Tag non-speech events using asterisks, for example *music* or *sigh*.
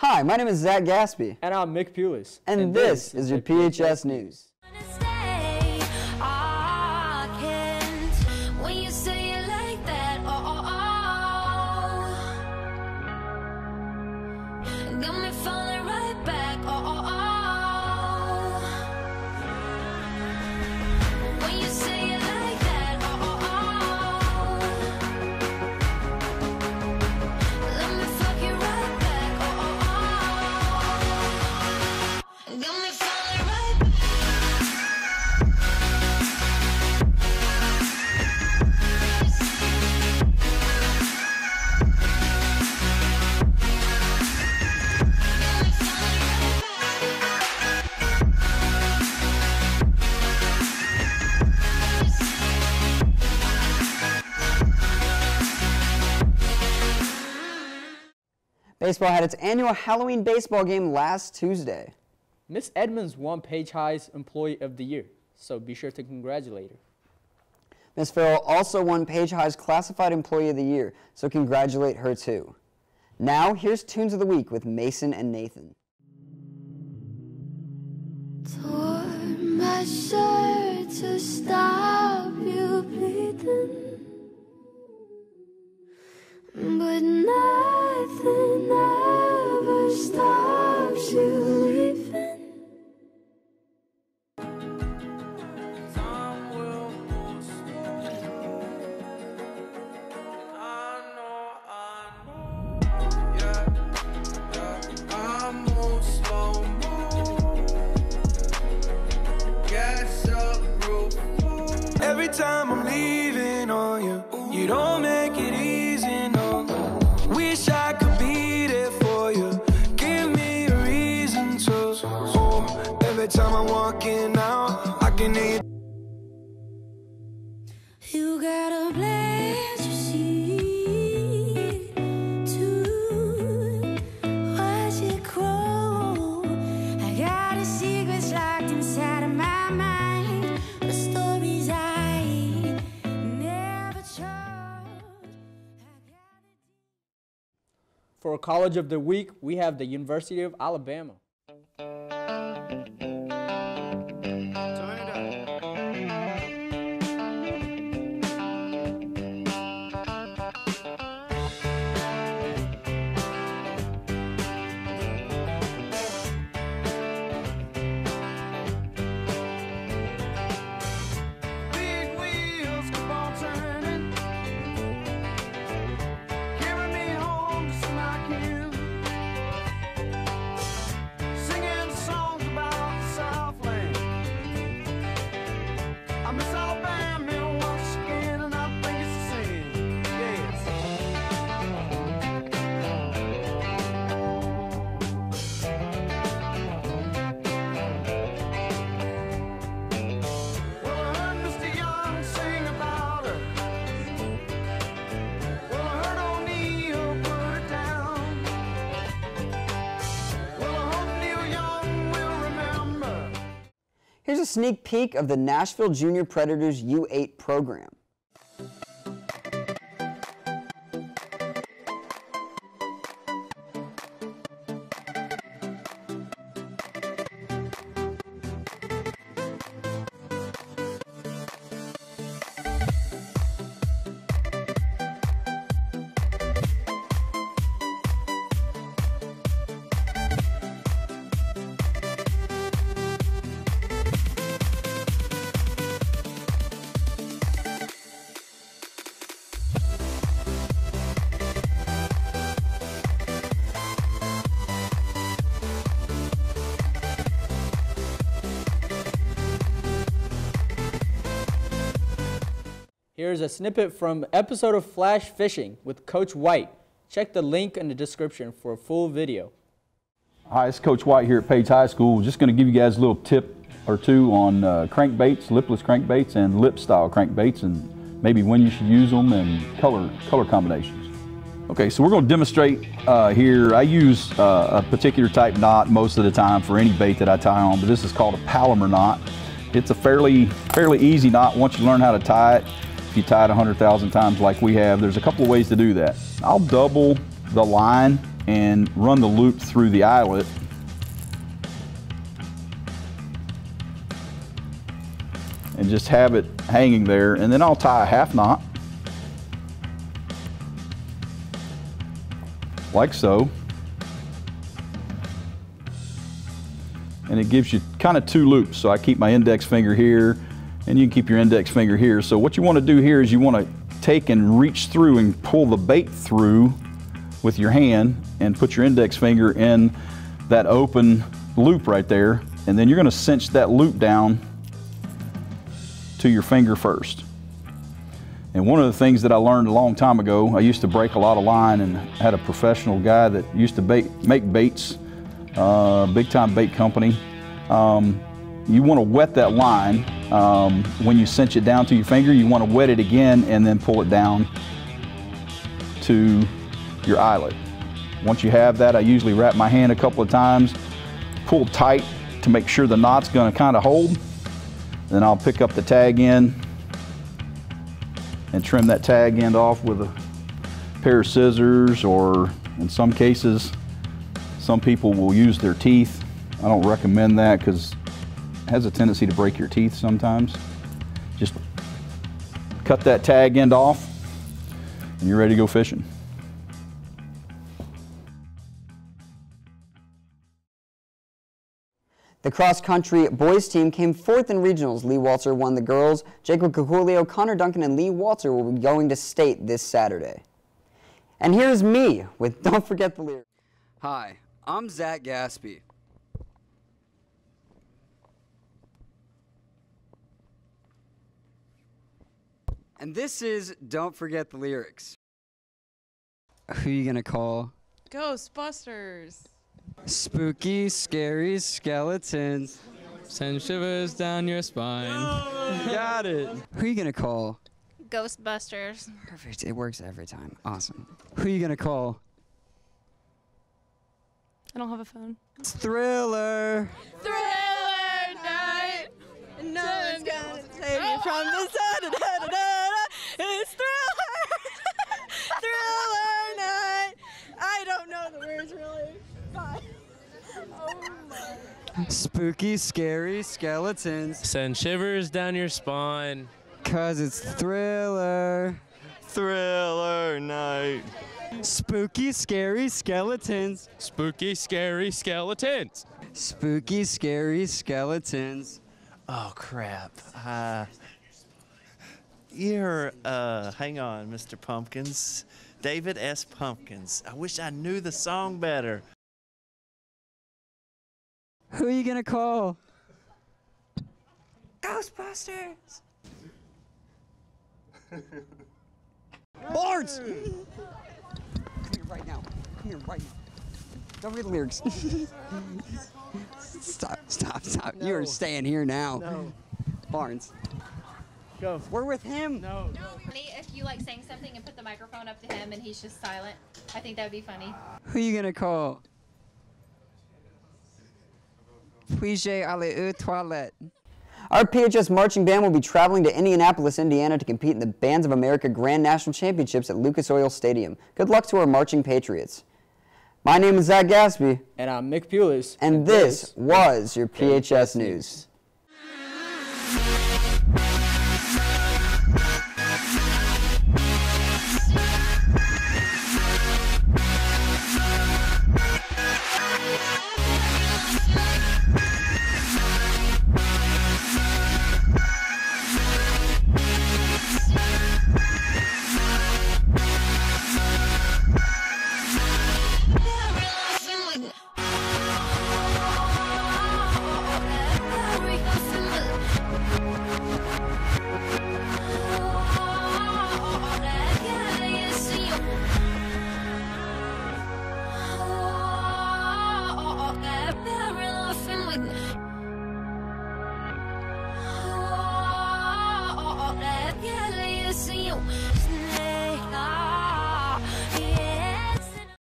Hi, my name is Zach Gaspy, And I'm Mick Pulis. and, this, is your PHS News. Baseball had its annual Halloween baseball game last Tuesday. Miss Edmonds won Page High's Employee of the Year, so be sure to congratulate her. Miss Farrell also won Page High's Classified Employee of the Year, so congratulate her too. Now, here's Tunes of the Week with Mason and Nathan. Tore my shirt to stop you bleeding. But nothing ever stops you leaving. Time will move slow. I know, I know. Yeah, yeah. I move slow mo. Gas up, roof. Every time I'm leaving on you, you don't make You got a secrets locked inside of my mind. The stories I never told. For College of the Week, we have the University of Alabama. Here's a sneak peek of the Nashville Junior Predators U8 program. Here's a snippet from episode of Flash Fishing with Coach White. Check the link in the description for a full video. Hi, it's Coach White here at Page High School. Just going to give you guys a little tip or two on uh, crankbaits, lipless crankbaits, and lip style crankbaits, and maybe when you should use them and color color combinations. Okay, so we're going to demonstrate uh, here. I use uh, a particular type knot most of the time for any bait that I tie on, but this is called a Palomar knot. It's a fairly fairly easy knot once you learn how to tie it. You tie it 100,000 times like we have, there's a couple of ways to do that. I'll double the line and run the loop through the eyelet. And just have it hanging there. And then I'll tie a half knot. Like so. and it gives you kind of two loops. So I keep my index finger here, and you can keep your index finger here. So what you want to do here is you want to take and reach through and pull the bait through with your hand and put your index finger in that open loop right there. And then you're going to cinch that loop down to your finger first. And one of the things that I learned a long time ago, I used to break a lot of line and had a professional guy that used to bait, make baits uh, big time bait company. Um, you want to wet that line um, when you cinch it down to your finger. You want to wet it again and then pull it down to your eyelet. Once you have that, I usually wrap my hand a couple of times, pull tight to make sure the knot's going to kind of hold. Then I'll pick up the tag end and trim that tag end off with a pair of scissors or in some cases some people will use their teeth. I don't recommend that because has a tendency to break your teeth sometimes. Just cut that tag end off and you're ready to go fishing. The cross country boys team came fourth in regionals. Lee Walter won the girls. Jacob Cajulio, Connor Duncan, and Lee Walter will be going to state this Saturday. And here's me with Don't Forget the Lyrics. Hi, I'm Zach Gaspy. And this is Don't Forget the Lyrics. Who you gonna call? Ghostbusters. Spooky, scary skeletons. Send shivers down your spine. *laughs* Got it. Who you gonna call? Ghostbusters. Perfect. It works every time. Awesome. Who you gonna call? I don't have a phone. Thriller. Thriller Spooky, scary skeletons. Send shivers down your spine. Cause it's thriller. Thriller night. Spooky, scary skeletons. Spooky, scary skeletons. Spooky, scary skeletons. Oh crap. Uh, you're uh hang on, Mr. Pumpkins. David S. Pumpkins. I wish I knew the song better. Who are you gonna call? Ghostbusters. *laughs* Barnes. Come here right now. Come here right now. Don't read the lyrics. *laughs* stop, stop, stop. You are staying here now. No. Barnes. Go. We're with him. No. funny if you like saying something and put the microphone up to him and he's just silent. I think that would be funny. Who are you gonna call? Puis-je aller aux toilettes? Our PHS marching band will be traveling to Indianapolis, Indiana to compete in the Bands of America Grand National Championships at Lucas Oil Stadium. Good luck to our marching patriots. My name is Zach Gaspy, And I'm Mick Pulis. and this was your PHS News.